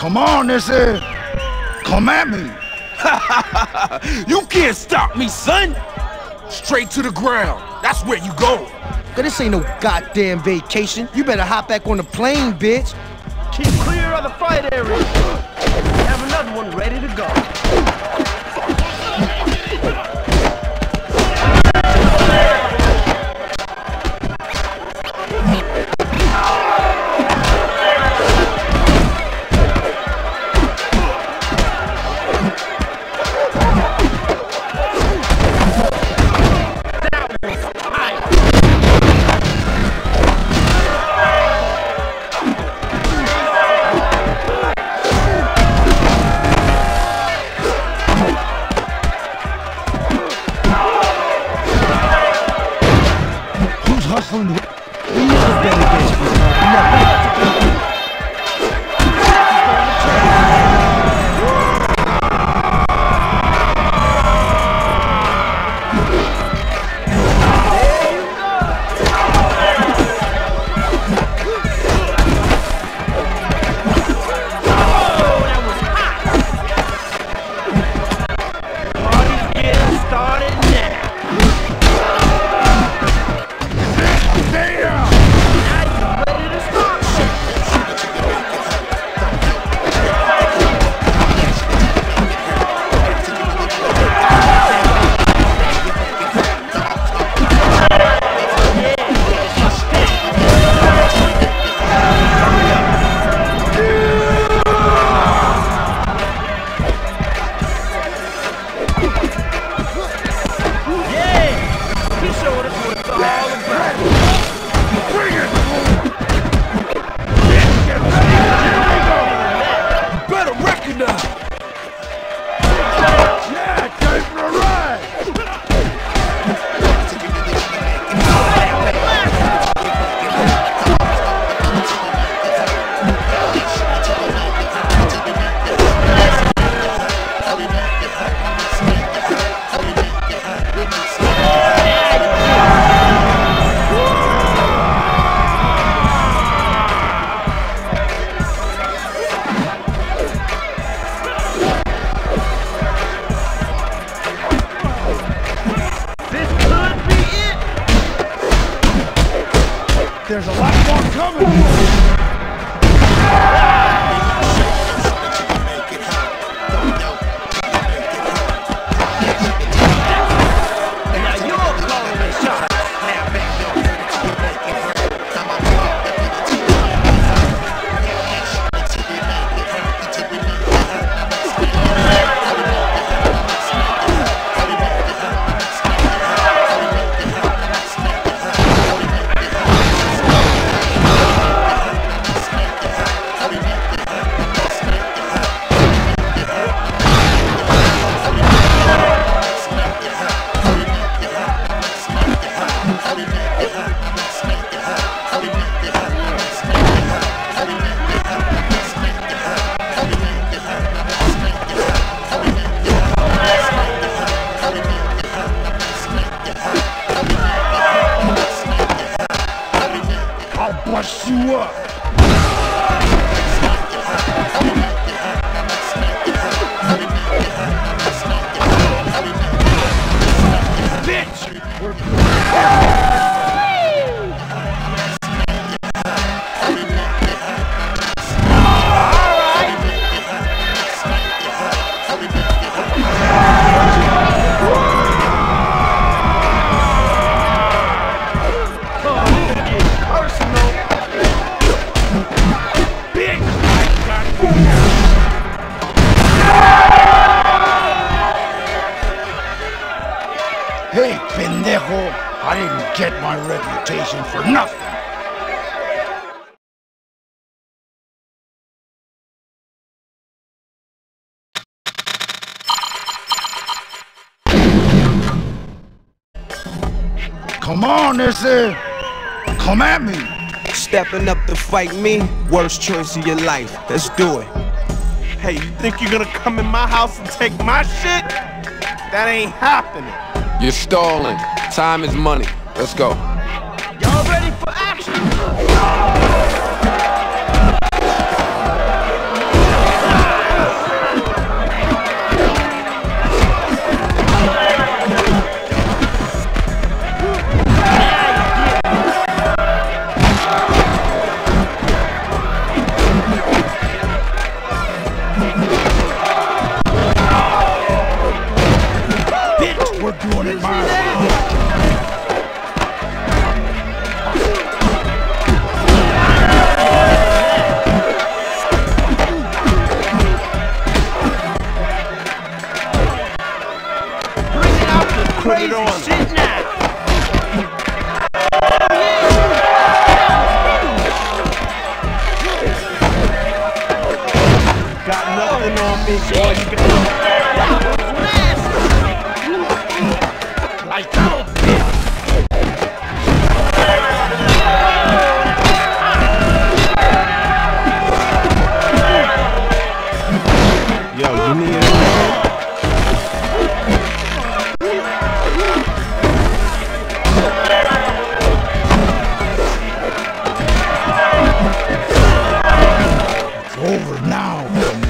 Come on, this is. Come at me. you can't stop me, son. Straight to the ground. That's where you go. Cause this ain't no goddamn vacation. You better hop back on the plane, bitch. Keep clear of the fight area. Have another one ready to go. Who's There's a lot more coming! Come on, this is. Come at me! Stepping up to fight me, worst choice of your life. Let's do it. Hey, you think you're gonna come in my house and take my shit? That ain't happening. You're stalling. Time is money. Let's go. Y'all ready for action? Crazy shit now.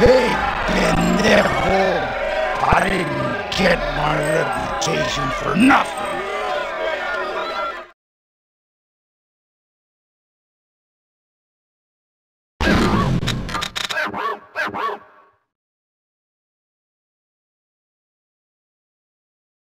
Hey, pendejo! I didn't get my reputation for nothing.